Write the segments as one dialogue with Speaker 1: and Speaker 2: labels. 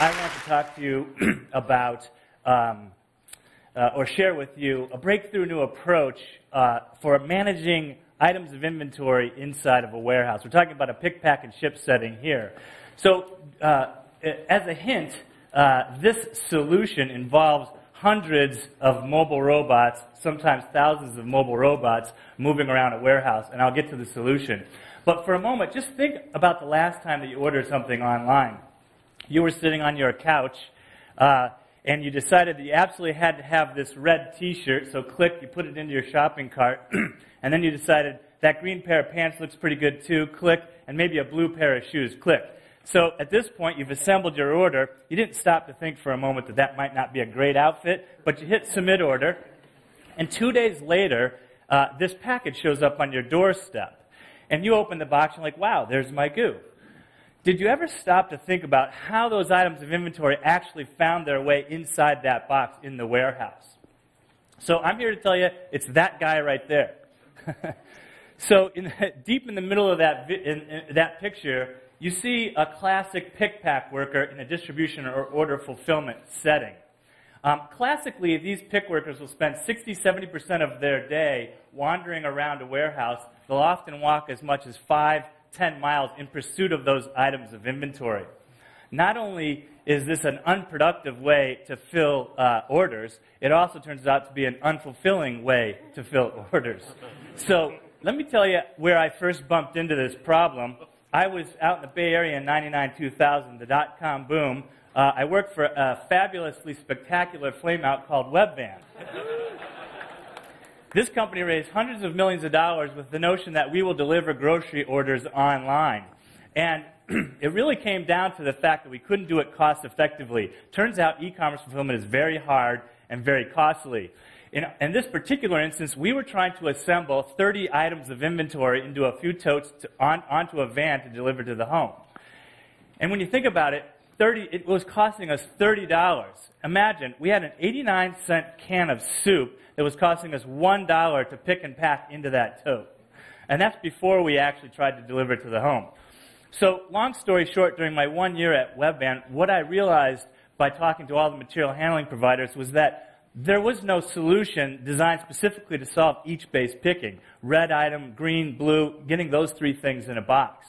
Speaker 1: I want to talk to you about um, uh, or share with you a breakthrough new approach uh, for managing items of inventory inside of a warehouse. We're talking about a pick, pack, and ship setting here. So, uh, as a hint, uh, this solution involves hundreds of mobile robots, sometimes thousands of mobile robots moving around a warehouse, and I'll get to the solution. But for a moment, just think about the last time that you ordered something online. You were sitting on your couch, uh, and you decided that you absolutely had to have this red t-shirt, so click, you put it into your shopping cart, and then you decided that green pair of pants looks pretty good too, click, and maybe a blue pair of shoes, click. So at this point, you've assembled your order. You didn't stop to think for a moment that that might not be a great outfit, but you hit submit order, and two days later, uh, this package shows up on your doorstep. And you open the box and like, wow, there's my goo. Did you ever stop to think about how those items of inventory actually found their way inside that box in the warehouse? So I'm here to tell you it's that guy right there. so in the, deep in the middle of that, in, in that picture, you see a classic pick pack worker in a distribution or order fulfillment setting. Um, classically, these pick workers will spend 60, 70% of their day wandering around a warehouse. They'll often walk as much as 5, 10 miles in pursuit of those items of inventory. Not only is this an unproductive way to fill uh, orders, it also turns out to be an unfulfilling way to fill orders. So let me tell you where I first bumped into this problem. I was out in the Bay Area in 99 2000, the dot com boom. Uh, I worked for a fabulously spectacular flameout called Webvan. This company raised hundreds of millions of dollars with the notion that we will deliver grocery orders online. And it really came down to the fact that we couldn't do it cost effectively. Turns out e commerce fulfillment is very hard and very costly. In, in, this particular instance, we were trying to assemble 30 items of inventory into a few totes to, on, onto a van to deliver to the home. And when you think about it, 30, it was costing us $30. Imagine, we had an 89 cent can of soup that was costing us $1 to pick and pack into that tote. And that's before we actually tried to deliver it to the home. So, long story short, during my one year at Webvan, what I realized by talking to all the material handling providers was that there was no solution designed specifically to solve each base picking red item, green, blue, getting those three things in a box.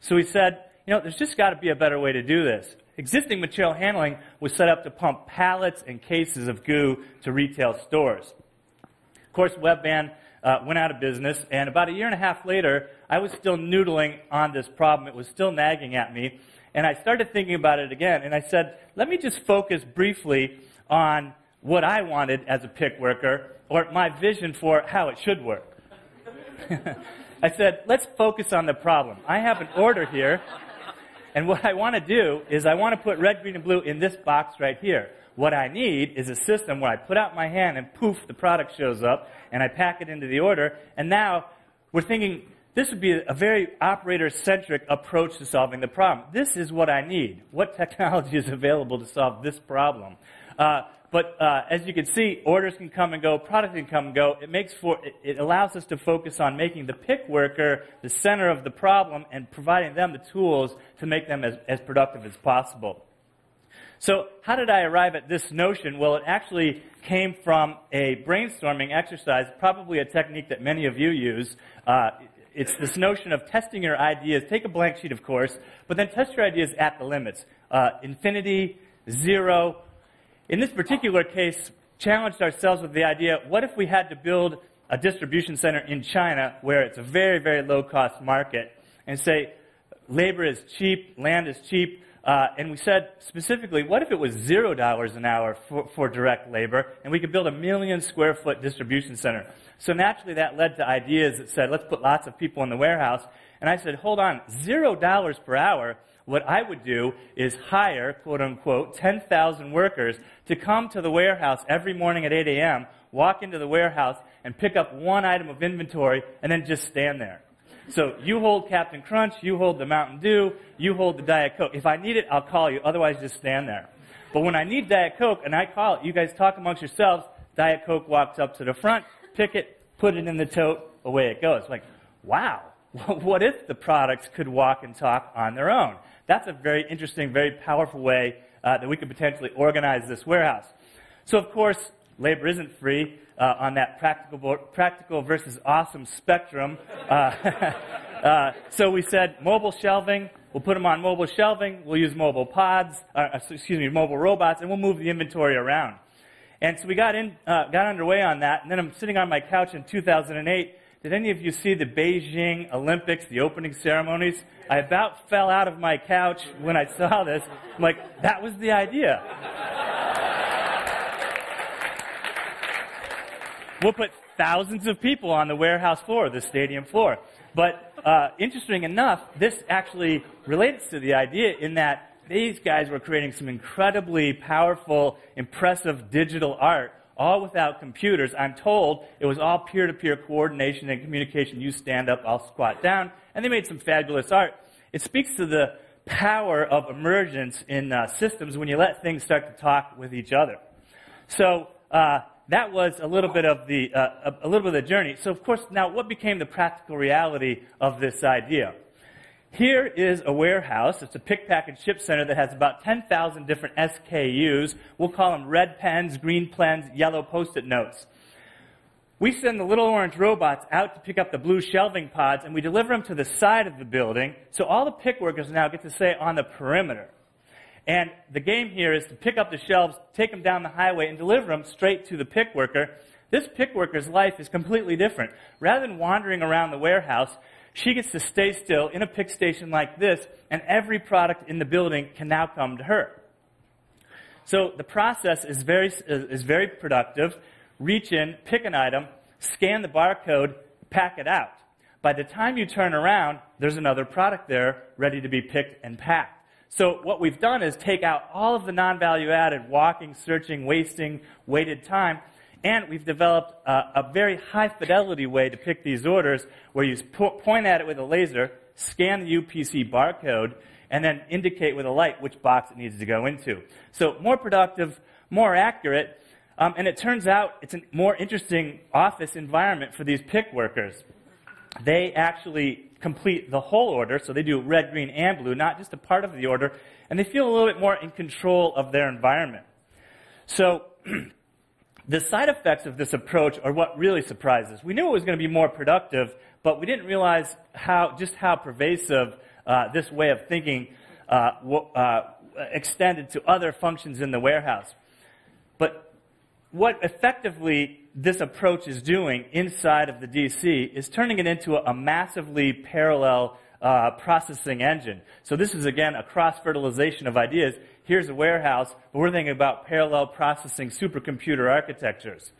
Speaker 1: So we said, you know, there's just got to be a better way to do this. Existing material handling was set up to pump pallets and cases of goo to retail stores. Of course, Webvan uh, went out of business, and about a year and a half later, I was still noodling on this problem. It was still nagging at me, and I started thinking about it again, and I said, let me just focus briefly on what I wanted as a pick worker, or my vision for how it should work. I said, let's focus on the problem. I have an order here and what I want to do is I want to put red, green, and blue in this box right here. What I need is a system where I put out my hand and poof, the product shows up and I pack it into the order. And now we're thinking this would be a very operator-centric approach to solving the problem. This is what I need. What technology is available to solve this problem? Uh, but uh, as you can see, orders can come and go, product can come and go. It makes for it, it allows us to focus on making the pick worker the center of the problem and providing them the tools to make them as, as productive as possible. So, how did I arrive at this notion? Well, it actually came from a brainstorming exercise, probably a technique that many of you use. Uh, it's this notion of testing your ideas. Take a blank sheet, of course, but then test your ideas at the limits. Uh, infinity, zero, in this particular case, challenged ourselves with the idea, what if we had to build a distribution center in China where it's a very, very low cost market and say, labor is cheap, land is cheap, uh, and we said specifically, what if it was zero dollars an hour for, for, direct labor, and we could build a million square foot distribution center? So naturally, that led to ideas that said, let's put lots of people in the warehouse. And I said, hold on, zero dollars per hour what I would do is hire, quote unquote, 10,000 workers to come to the warehouse every morning at 8 a.m., walk into the warehouse, and pick up one item of inventory, and then just stand there. So you hold Captain Crunch, you hold the Mountain Dew, you hold the Diet Coke. If I need it, I'll call you. Otherwise, just stand there. But when I need Diet Coke and I call it, you guys talk amongst yourselves. Diet Coke walks up to the front, pick it, put it in the tote, away it goes. Like, wow. What if the products could walk and talk on their own? That's a very interesting, very powerful way uh, that we could potentially organize this warehouse. So, of course, labor isn't free uh, on that practical, practical versus awesome spectrum. Uh, uh, so we said mobile shelving, we'll put them on mobile shelving, we'll use mobile pods, uh, excuse me, mobile robots, and we'll move the inventory around. And so we got, in, uh, got underway on that, and then I'm sitting on my couch in 2008. Did any of you see the Beijing Olympics, the opening ceremonies? I about fell out of my couch when I saw this. I'm like, that was the idea. We'll put thousands of people on the warehouse floor, the stadium floor. But uh, interesting enough, this actually relates to the idea in that these guys were creating some incredibly powerful, impressive digital art, all without computers. I'm told it was all peer to peer coordination and communication. You stand up, I'll squat down. And they made some fabulous art. It speaks to the power of emergence in uh, systems when you let things start to talk with each other. So, uh, that was a little bit of the uh, a little bit of the journey. So, of course, now what became the practical reality of this idea? Here is a warehouse. It's a pick, pack, and ship center that has about 10,000 different SKUs. We'll call them red pens, green pens, yellow post-it notes. We send the little orange robots out to pick up the blue shelving pods, and we deliver them to the side of the building, so all the pick workers now get to stay on the perimeter. And the game here is to pick up the shelves, take them down the highway, and deliver them straight to the pick worker. This pick worker's life is completely different. Rather than wandering around the warehouse, she gets to stay still in a pick station like this, and every product in the building can now come to her. So the process is very, is very productive. Reach in, pick an item, scan the barcode, pack it out. By the time you turn around, there's another product there ready to be picked and packed. So what we've done is take out all of the non-value added walking, searching, wasting, waited time, and we've developed a, a very high fidelity way to pick these orders where you po- point at it with a laser, scan the UPC barcode, and then indicate with a light which box it needs to go into. So more productive, more accurate, um, and it turns out it's a more interesting office environment for these pick workers. They actually complete the whole order, so they do red, green, and blue, not just a part of the order, and they feel a little bit more in control of their environment. So, The side effects of this approach are what really surprises. We knew it was going to be more productive, but we didn't realize how, just how pervasive uh, this way of thinking uh, uh, extended to other functions in the warehouse. What effectively this approach is doing inside of the DC is turning it into a, a massively parallel uh, processing engine. So this is again a cross fertilization of ideas here's a warehouse, but we're thinking about parallel processing supercomputer architectures.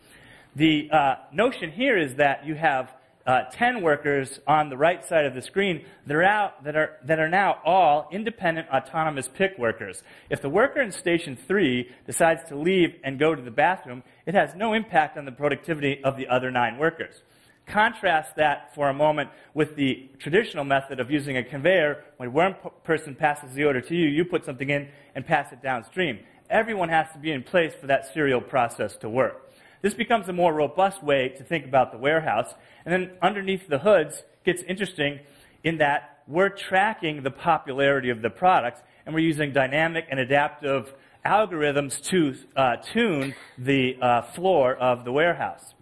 Speaker 1: The uh, notion here is that you have uh, 10 workers on the right side of the screen that are, out, that, are, that are now all independent autonomous pick workers. If the worker in station 3 decides to leave and go to the bathroom, it has no impact on the productivity of the other nine workers. Contrast that for a moment with the traditional method of using a conveyor. When one person passes the order to you, you put something in and pass it downstream. Everyone has to be in place for that serial process to work. This becomes a more robust way to think about the warehouse. And then underneath the hoods gets interesting in that we're tracking the popularity of the products and we're using dynamic and adaptive algorithms to uh, tune the uh, floor of the warehouse.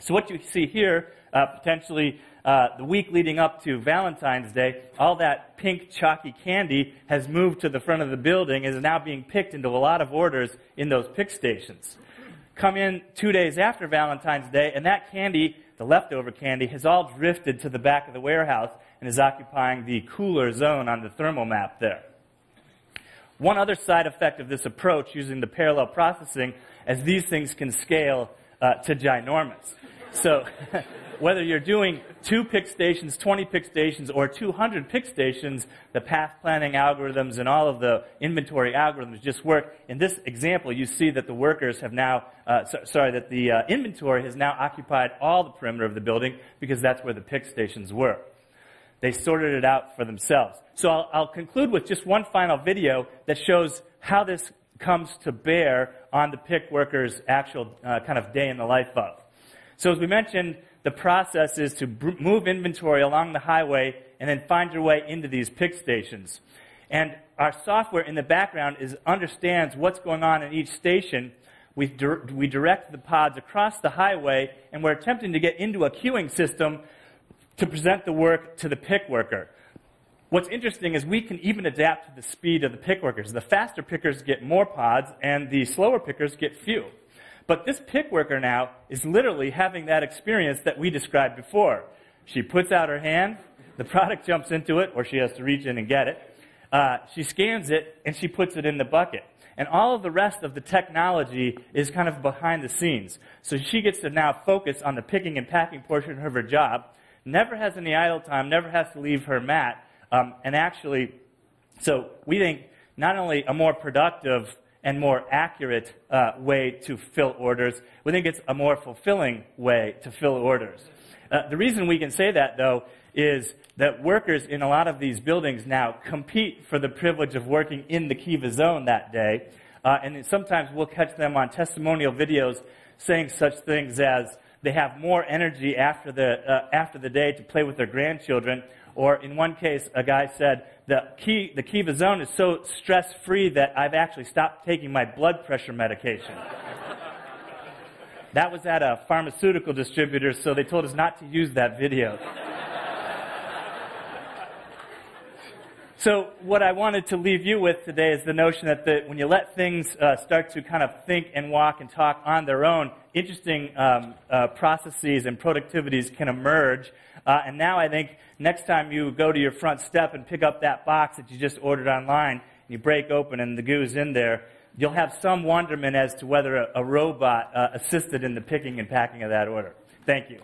Speaker 1: So what you see here, uh, potentially uh, the week leading up to Valentine's Day, all that pink chalky candy has moved to the front of the building and is now being picked into a lot of orders in those pick stations. Come in two days after Valentine's Day, and that candy, the leftover candy, has all drifted to the back of the warehouse and is occupying the cooler zone on the thermal map there. One other side effect of this approach using the parallel processing, as these things can scale uh, to ginormous. So whether you're doing two pick stations, 20 pick stations, or 200 pick stations, the path planning algorithms and all of the inventory algorithms just work. In this example, you see that the workers have now, uh, so, sorry, that the uh, inventory has now occupied all the perimeter of the building because that's where the pick stations were. They sorted it out for themselves. So I'll, I'll conclude with just one final video that shows how this comes to bear on the pick workers' actual uh, kind of day in the life of. So as we mentioned, the process is to move inventory along the highway and then find your way into these pick stations. And our software in the background is, understands what's going on in each station. We, we direct the pods across the highway, and we're attempting to get into a queuing system to present the work to the pick worker. What's interesting is we can even adapt to the speed of the pick workers. The faster pickers get more pods, and the slower pickers get few. But this pick worker now is literally having that experience that we described before. She puts out her hand, the product jumps into it, or she has to reach in and get it. Uh, she scans it, and she puts it in the bucket. And all of the rest of the technology is kind of behind the scenes. So she gets to now focus on the picking and packing portion of her job, never has any idle time, never has to leave her mat, um, and actually, so we think not only a more productive and more accurate uh, way to fill orders, we think it's a more fulfilling way to fill orders. Uh, the reason we can say that, though, is that workers in a lot of these buildings now compete for the privilege of working in the Kiva zone that day. Uh, and sometimes we'll catch them on testimonial videos saying such things as they have more energy after the, uh, after the day to play with their grandchildren, or in one case, a guy said, the, key, the Kiva zone is so stress free that I've actually stopped taking my blood pressure medication. that was at a pharmaceutical distributor, so they told us not to use that video. So, what I wanted to leave you with today is the notion that the, when you let things uh, start to kind of think and walk and talk on their own, interesting um, uh, processes and productivities can emerge. Uh, and now I think next time you go to your front step and pick up that box that you just ordered online, and you break open and the goo's in there, you'll have some wonderment as to whether a, a robot uh, assisted in the picking and packing of that order. Thank you.